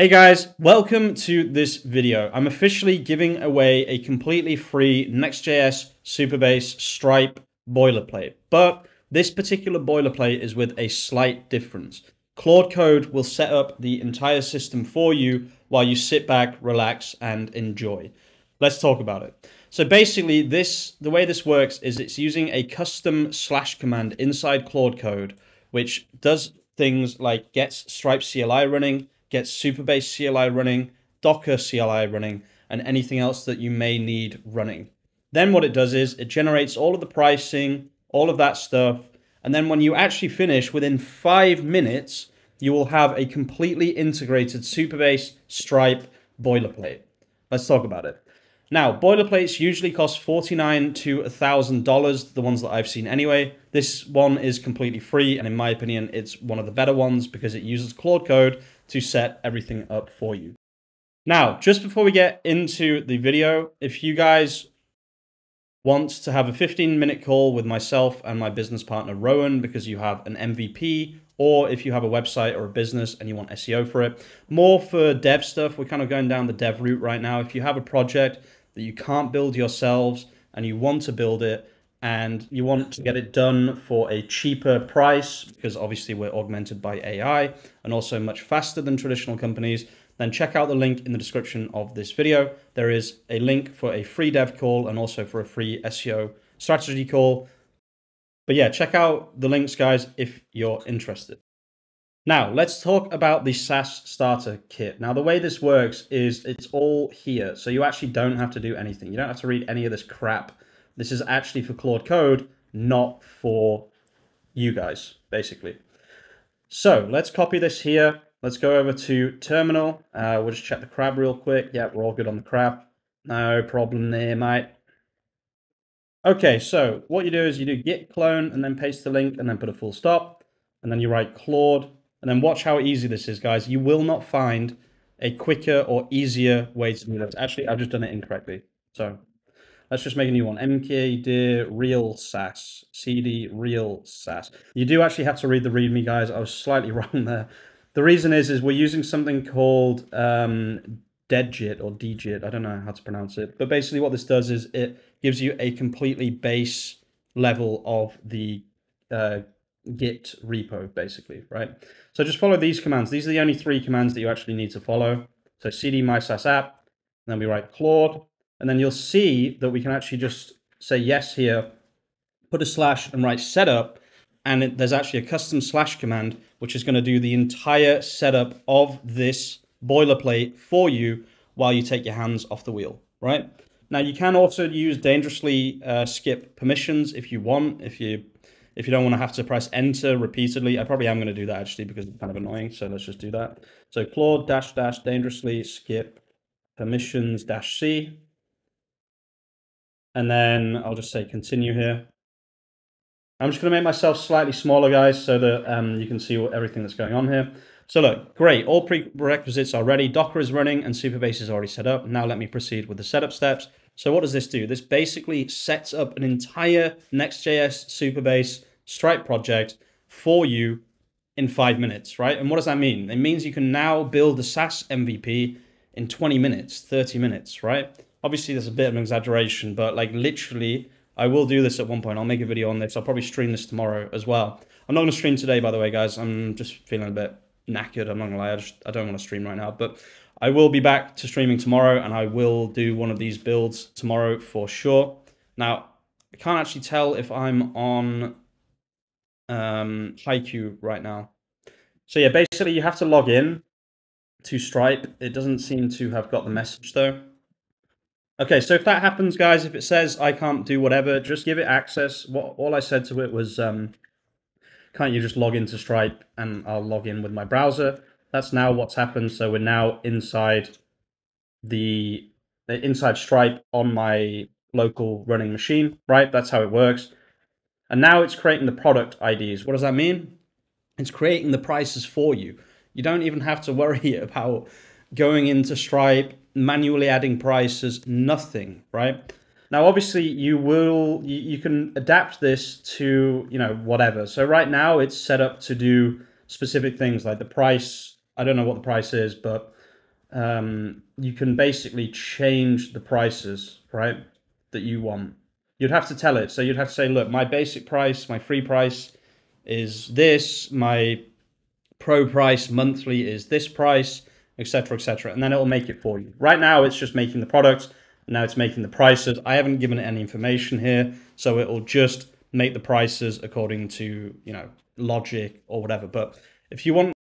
Hey guys, welcome to this video. I'm officially giving away a completely free Next.js Supabase Stripe boilerplate, but this particular boilerplate is with a slight difference. Claude Code will set up the entire system for you while you sit back, relax, and enjoy. Let's talk about it. So basically, this the way this works is it's using a custom slash command inside Claude Code, which does things like gets Stripe CLI running, gets Supabase CLI running, Docker CLI running, and anything else that you may need running. Then what it does is it generates all of the pricing, all of that stuff, and then when you actually finish, within five minutes, you will have a completely integrated Supabase Stripe boilerplate. Let's talk about it. Now, boilerplates usually cost 49 to $1,000, the ones that I've seen anyway. This one is completely free, and in my opinion, it's one of the better ones because it uses Claude Code to set everything up for you. Now, just before we get into the video, if you guys want to have a 15 minute call with myself and my business partner Rowan because you have an MVP or if you have a website or a business and you want SEO for it. More for dev stuff, we're kind of going down the dev route right now. If you have a project that you can't build yourselves and you want to build it, and you want to get it done for a cheaper price because obviously we're augmented by AI and also much faster than traditional companies, then check out the link in the description of this video. There is a link for a free dev call and also for a free SEO strategy call. But yeah, check out the links, guys, if you're interested. Now, let's talk about the SaaS starter kit. Now, the way this works is it's all here. So you actually don't have to do anything. You don't have to read any of this crap this is actually for Claude Code, not for you guys, basically. So let's copy this here. Let's go over to terminal. Uh, we'll just check the crab real quick. Yeah, we're all good on the crab. No problem there, mate. Okay, so what you do is you do git clone and then paste the link and then put a full stop. And then you write Claude. And then watch how easy this is, guys. You will not find a quicker or easier way to do this. Actually, I've just done it incorrectly. So Let's just make a new one. mkdir real sass. cd real sass. You do actually have to read the readme, guys. I was slightly wrong there. The reason is, is we're using something called um, deadgit or degit. I don't know how to pronounce it. But basically what this does is it gives you a completely base level of the uh, git repo, basically, right? So just follow these commands. These are the only three commands that you actually need to follow. So cd my sass app, then we write Claude, and then you'll see that we can actually just say yes here, put a slash and write setup. And it, there's actually a custom slash command, which is going to do the entire setup of this boilerplate for you while you take your hands off the wheel, right? Now you can also use dangerously uh, skip permissions if you want, if you if you don't want to have to press enter repeatedly. I probably am going to do that actually because it's kind of annoying. So let's just do that. So Claude dash dash dangerously skip permissions dash C. And then I'll just say continue here. I'm just going to make myself slightly smaller, guys, so that um, you can see what, everything that's going on here. So look, great. All prerequisites are ready. Docker is running and Supabase is already set up. Now let me proceed with the setup steps. So what does this do? This basically sets up an entire Next.js Supabase Stripe project for you in five minutes, right? And what does that mean? It means you can now build a SaaS MVP in 20 minutes, 30 minutes, right? Obviously there's a bit of an exaggeration, but like literally, I will do this at one point. I'll make a video on this. I'll probably stream this tomorrow as well. I'm not going to stream today, by the way, guys. I'm just feeling a bit knackered. I'm not to lie. I, just, I don't want to stream right now, but I will be back to streaming tomorrow and I will do one of these builds tomorrow for sure. Now, I can't actually tell if I'm on um, Haiku right now. So yeah, basically you have to log in to Stripe. It doesn't seem to have got the message though. Okay, so if that happens, guys, if it says I can't do whatever, just give it access. What all I said to it was, um, can't you just log into Stripe and I'll log in with my browser? That's now what's happened. So we're now inside the inside Stripe on my local running machine, right? That's how it works. And now it's creating the product IDs. What does that mean? It's creating the prices for you. You don't even have to worry about going into Stripe, manually adding prices, nothing, right? Now, obviously, you will you, you can adapt this to you know whatever. So right now, it's set up to do specific things like the price. I don't know what the price is, but um, you can basically change the prices, right, that you want. You'd have to tell it. So you'd have to say, look, my basic price, my free price is this, my pro price monthly is this price, etc., etc., and then it will make it for you. Right now, it's just making the products. And now it's making the prices. I haven't given it any information here, so it will just make the prices according to you know logic or whatever. But if you want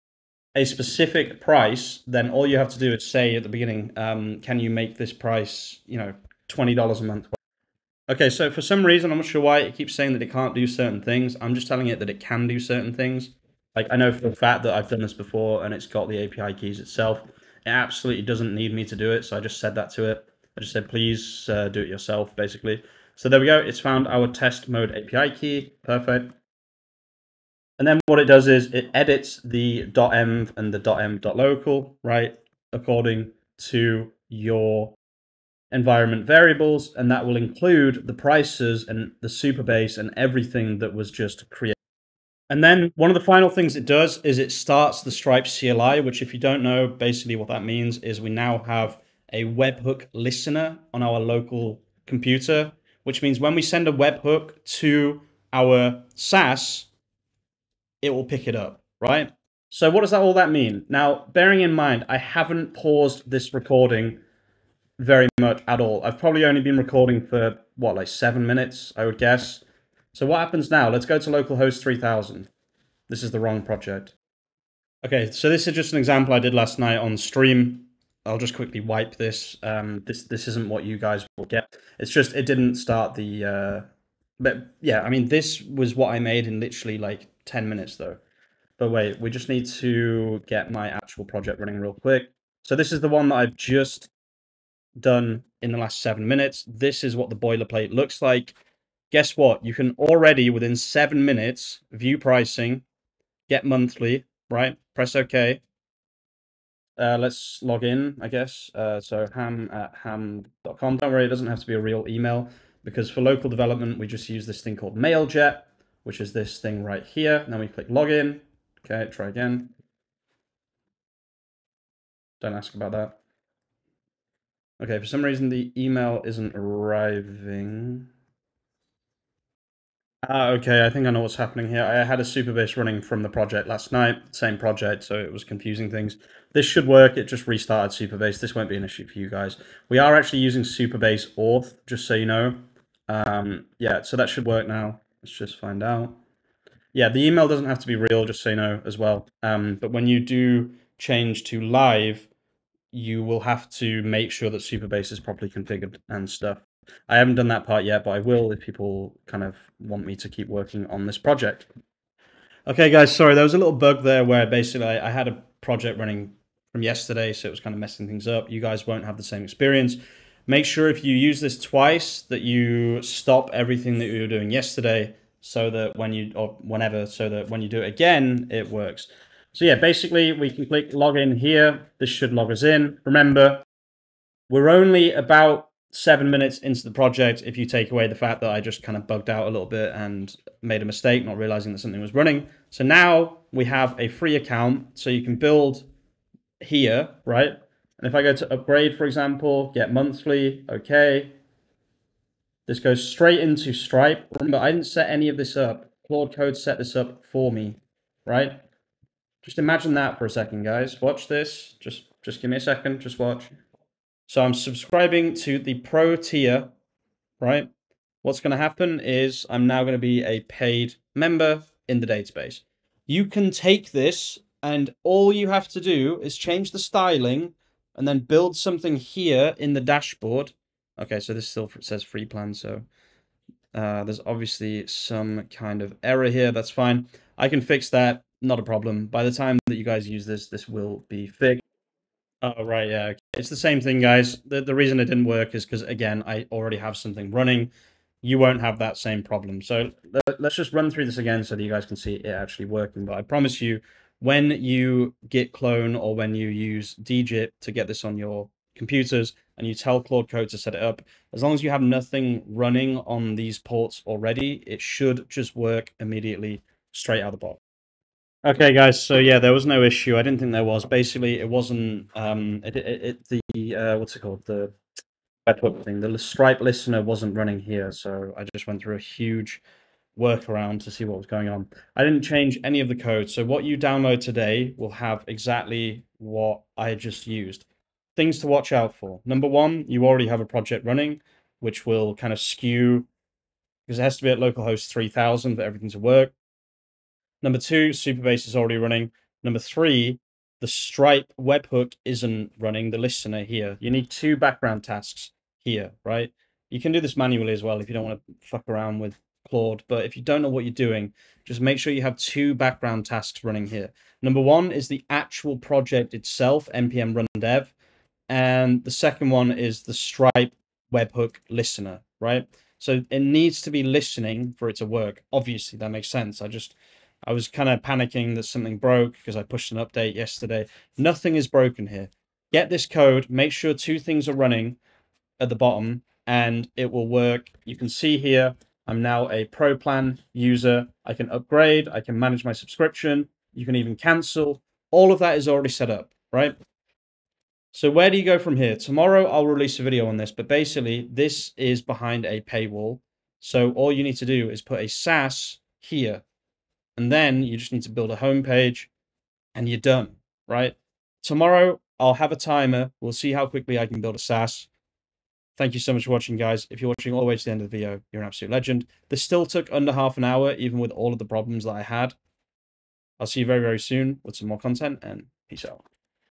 a specific price, then all you have to do is say at the beginning, um, can you make this price, you know, $20 a month? Okay, so for some reason, I'm not sure why it keeps saying that it can't do certain things. I'm just telling it that it can do certain things. Like, I know for the fact that I've done this before and it's got the API keys itself. It absolutely doesn't need me to do it, so I just said that to it. I just said, please uh, do it yourself, basically. So there we go. It's found our test mode API key. Perfect. And then what it does is it edits the .env and the .env.local, right, according to your environment variables, and that will include the prices and the Supabase and everything that was just created. And then one of the final things it does is it starts the Stripe CLI, which if you don't know, basically what that means is we now have a webhook listener on our local computer, which means when we send a webhook to our SaaS, it will pick it up, right? So what does that all that mean? Now, bearing in mind, I haven't paused this recording very much at all. I've probably only been recording for what, like seven minutes, I would guess. So what happens now? Let's go to localhost 3000. This is the wrong project. Okay, so this is just an example I did last night on stream. I'll just quickly wipe this. Um, this this isn't what you guys will get. It's just it didn't start the. Uh, but yeah, I mean this was what I made in literally like 10 minutes though. But wait, we just need to get my actual project running real quick. So this is the one that I've just done in the last seven minutes. This is what the boilerplate looks like. Guess what? You can already, within seven minutes, view pricing, get monthly, right? Press OK. Uh, let's log in, I guess. Uh, so ham at ham.com. Don't worry, it doesn't have to be a real email because for local development, we just use this thing called Mailpit which is this thing right here. Then we click login. Okay, try again. Don't ask about that. Okay, for some reason the email isn't arriving. Ah, okay, I think I know what's happening here. I had a Supabase running from the project last night, same project, so it was confusing things. This should work, it just restarted Supabase. This won't be an issue for you guys. We are actually using Supabase Auth, just so you know. Um, yeah, so that should work now. Let's just find out. Yeah, the email doesn't have to be real, just so you know as well. Um, but when you do change to live, you will have to make sure that Supabase is properly configured and stuff. I haven't done that part yet, but I will if people kind of want me to keep working on this project. Okay, guys, sorry, there was a little bug there where basically I, I had a project running from yesterday, so it was kind of messing things up. You guys won't have the same experience. Make sure if you use this twice that you stop everything that you were doing yesterday so that when you, or whenever, so that when you do it again, it works. So yeah, basically we can click login here. This should log us in. Remember, we're only about seven minutes into the project if you take away the fact that I just kind of bugged out a little bit and made a mistake, not realizing that something was running. So now we have a free account, so you can build here, right? And if I go to upgrade, for example, get monthly, okay. This goes straight into Stripe. Remember, I didn't set any of this up. Claude Code set this up for me, right? Just imagine that for a second, guys. Watch this. Just, just give me a second. Just watch. So I'm subscribing to the Pro tier, right? What's going to happen is I'm now going to be a paid member in the database. You can take this and all you have to do is change the styling and then build something here in the dashboard. Okay, so this still says free plan, so uh, there's obviously some kind of error here. That's fine. I can fix that. Not a problem. By the time that you guys use this, this will be fixed. Oh, right, yeah. It's the same thing, guys. The, the reason it didn't work is because, again, I already have something running. You won't have that same problem. So let's just run through this again so that you guys can see it actually working. But I promise you, when you git clone or when you use degit to get this on your computers and you tell Claude Code to set it up, as long as you have nothing running on these ports already, it should just work immediately straight out of the box. Okay, guys. So yeah, there was no issue. I didn't think there was. Basically, it wasn't. Um, it, it, it the uh, what's it called? The webhook thing. The Stripe listener wasn't running here, so I just went through a huge workaround to see what was going on. I didn't change any of the code. So what you download today will have exactly what I just used. Things to watch out for. Number one, you already have a project running, which will kind of skew because it has to be at localhost 3000 for everything to work. Number two, Supabase is already running. Number three, the Stripe webhook isn't running, the listener here. You need two background tasks here, right? You can do this manually as well if you don't want to fuck around with Claude, but if you don't know what you're doing, just make sure you have two background tasks running here. Number one is the actual project itself, npm run dev, and the second one is the Stripe webhook listener, right? So it needs to be listening for it to work. Obviously, that makes sense. I just I was kind of panicking that something broke because I pushed an update yesterday. Nothing is broken here. Get this code, make sure two things are running at the bottom, and it will work. You can see here, I'm now a pro plan user. I can upgrade, I can manage my subscription, you can even cancel. All of that is already set up, right? So where do you go from here? Tomorrow I'll release a video on this, but basically this is behind a paywall. So all you need to do is put a SaaS here and then you just need to build a home page and you're done, right? Tomorrow, I'll have a timer. We'll see how quickly I can build a SaaS. Thank you so much for watching, guys. If you're watching all the way to the end of the video, you're an absolute legend. This still took under half an hour, even with all of the problems that I had. I'll see you very, very soon with some more content, and peace out.